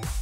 Bye.